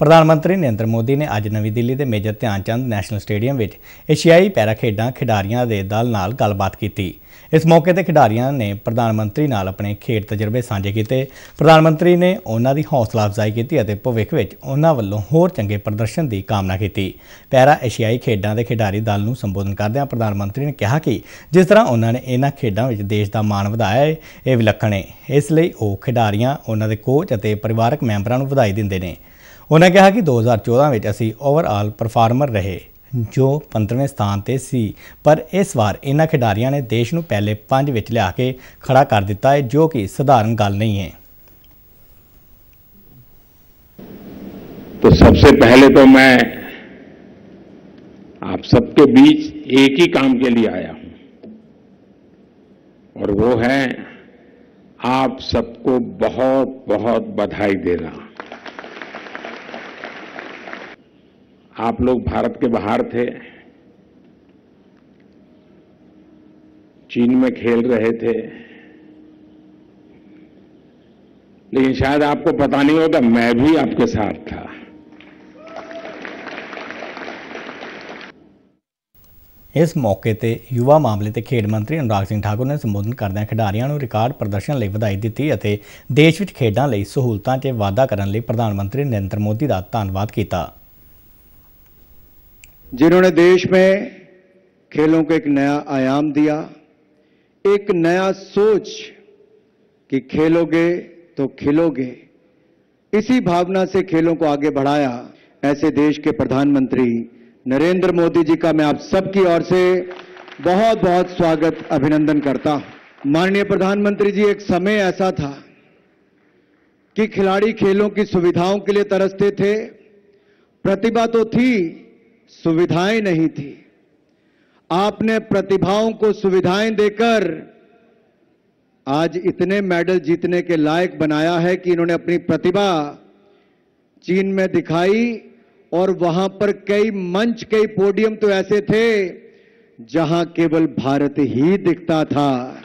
ਪ੍ਰਧਾਨ ਮੰਤਰੀ ਨਰਿੰਦਰ ਮੋਦੀ ਨੇ ਅੱਜ ਨਵੀਂ ਦਿੱਲੀ ਦੇ ਮੇਜਰ ਧਿਆਨ ਚੰਦ ਨੈਸ਼ਨਲ ਸਟੇਡੀਅਮ ਵਿੱਚ ਏਸ਼ੀਆਈ ਪੈਰਾ ਖੇਡਾਂ ਖਿਡਾਰੀਆਂ ਦੇ ਦਲ ਨਾਲ ਗੱਲਬਾਤ ਕੀਤੀ। ਇਸ ਮੌਕੇ ਤੇ ਖਿਡਾਰੀਆਂ ਨੇ ਪ੍ਰਧਾਨ ਮੰਤਰੀ ਨਾਲ ਆਪਣੇ ਖੇਡ ਤਜਰਬੇ ਸਾਂਝੇ ਕੀਤੇ। ਪ੍ਰਧਾਨ ਮੰਤਰੀ ਨੇ ਉਹਨਾਂ ਦੀ ਹੌਸਲਾ ਅਫਜ਼ਾਈ ਕੀਤੀ ਅਤੇ ਭਵਿੱਖ ਵਿੱਚ ਉਹਨਾਂ ਵੱਲੋਂ ਹੋਰ ਚੰਗੇ ਪ੍ਰਦਰਸ਼ਨ ਦੀ ਕਾਮਨਾ ਕੀਤੀ। ਪੈਰਾ ਏਸ਼ੀਆਈ ਖੇਡਾਂ ਦੇ ਖਿਡਾਰੀ ਦਲ ਨੂੰ ਸੰਬੋਧਨ ਕਰਦਿਆਂ ਪ੍ਰਧਾਨ ਮੰਤਰੀ ਨੇ ਕਿਹਾ ਕਿ ਜਿਸ ਤਰ੍ਹਾਂ ਉਹਨਾਂ ਨੇ ਇਹਨਾਂ ਖੇਡਾਂ ਵਿੱਚ ਦੇਸ਼ ਦਾ ਮਾਣ ਵਧਾਇਆ ਹੈ, ਇਹ ਵਿਲੱਖਣ ਹੈ। ਇਸ ਲਈ ਉਹ ਖਿਡਾਰੀਆਂ, ਉਹਨਾਂ ਦੇ ਕੋਚ ਅਤੇ ਪਰਿਵਾਰਕ ਮੈਂਬਰਾਂ ਨੂੰ ਵਧਾਈ ਦਿੰਦੇ ਨੇ। ਉਹਨਾਂ ਕਿਹਾ ਕਿ 2014 ਵਿੱਚ ਅਸੀਂ ਓਵਰਆਲ ਪਰਫਾਰਮਰ ਰਹੇ ਜੋ 15ਵੇਂ ਸਥਾਨ ਤੇ ਸੀ ਪਰ ਇਸ ਵਾਰ ਇਹਨਾਂ ਖਿਡਾਰੀਆਂ ਨੇ ਦੇਸ਼ ਨੂੰ ਪਹਿਲੇ 5 ਵਿੱਚ ਲਿਆ ਕੇ ਖੜਾ ਕਰ ਦਿੱਤਾ ਹੈ ਜੋ ਕਿ ਸਧਾਰਨ ਗੱਲ ਨਹੀਂ ਹੈ तो सबसे पहले तो मैं आप सबके बीच एक ही काम के लिए आया हूं और वो है आप सबको बहुत बहुत बधाई देना आप लोग भारत के बाहर थे चीन में खेल रहे थे लेकिन शायद आपको पता नहीं होगा मैं भी आपके साथ था ਇਸ ਮੌਕੇ ਤੇ ਯੁਵਾ ਮਾਮਲੇ ਤੇ ਖੇਡ ਮੰਤਰੀ ਅਨੁਰਾਗ ਸਿੰਘ ਠਾਕੁਰ ਨੇ ਸੰਬੋਧਨ ਕਰਦਿਆਂ ਖਿਡਾਰੀਆਂ ਨੂੰ ਰਿਕਾਰਡ ਪ੍ਰਦਰਸ਼ਨ ਲਈ ਵਧਾਈ ਦਿੱਤੀ ਅਤੇ ਦੇਸ਼ ਵਿੱਚ ਖੇਡਾਂ ਲਈ ਸਹੂਲਤਾਂ 'ਚ ਵਾਧਾ ਕਰਨ ਲਈ ਪ੍ਰਧਾਨ ਮੰਤਰੀ ਨਰਿੰਦਰ ਮੋਦੀ ਦਾ ਧੰਨਵਾਦ ਕੀਤਾ जिन्होंने देश में खेलों को एक नया आयाम दिया, एक नया सोच कि खेलोगे तो खिलोगे। इसी भावना से खेलों को आगे बढ़ाया ऐसे देश के प्रधानमंत्री नरेंद्र मोदी जी का मैं आप सबकी ओर से बहुत बहुत स्वागत, अभिनंदन करता हूँ। माननीय प्रधानमंत्री जी, एक समय ऐसा था कि खिलाड़ी खेलों की सुविधाओं के लिए तरसते थे, प्रतिभा तो थी सुविधाएँ नहीं थी। आपने प्रतिभाओं को सुविधाएँ देकर आज इतने मेडल जीतने के लायक बनाया है कि इन्होंने अपनी प्रतिभा चीन में दिखाई और वहाँ पर कई मंच, कई पोडियम तो ऐसे थे जहाँ केवल भारत ही दिखता था।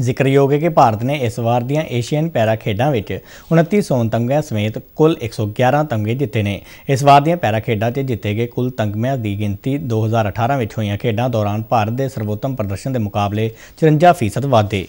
ਜ਼ਿਕਰਯੋਗ ਹੈ ਕਿ ਭਾਰਤ ਨੇ ਇਸ ਵਾਰ ਦੀਆਂ ਏਸ਼ੀਅਨ ਪੈਰਾ ਖੇਡਾਂ ਵਿੱਚ 29 ਸੋਨ ਤਮਗਿਆਂ ਸਮੇਤ ਕੁੱਲ 111 ਤਮਗੇ ਜਿੱਤੇ ਨੇ। ਇਸ ਵਾਰ ਦੀਆਂ ਪੈਰਾ ਖੇਡਾਂ 'ਚ ਜਿੱਤੇ ਗਏ ਕੁੱਲ ਤਮਗਿਆਂ ਦੀ ਗਿਣਤੀ 2018 ਵਿੱਚ ਹੋਈਆਂ ਖੇਡਾਂ ਦੌਰਾਨ ਭਾਰਤ ਦੇ ਸਰਵੋਤਮ ਪ੍ਰਦਰਸ਼ਨ ਦੇ ਮੁਕਾਬਲੇ 54% ਵਾਧੇ।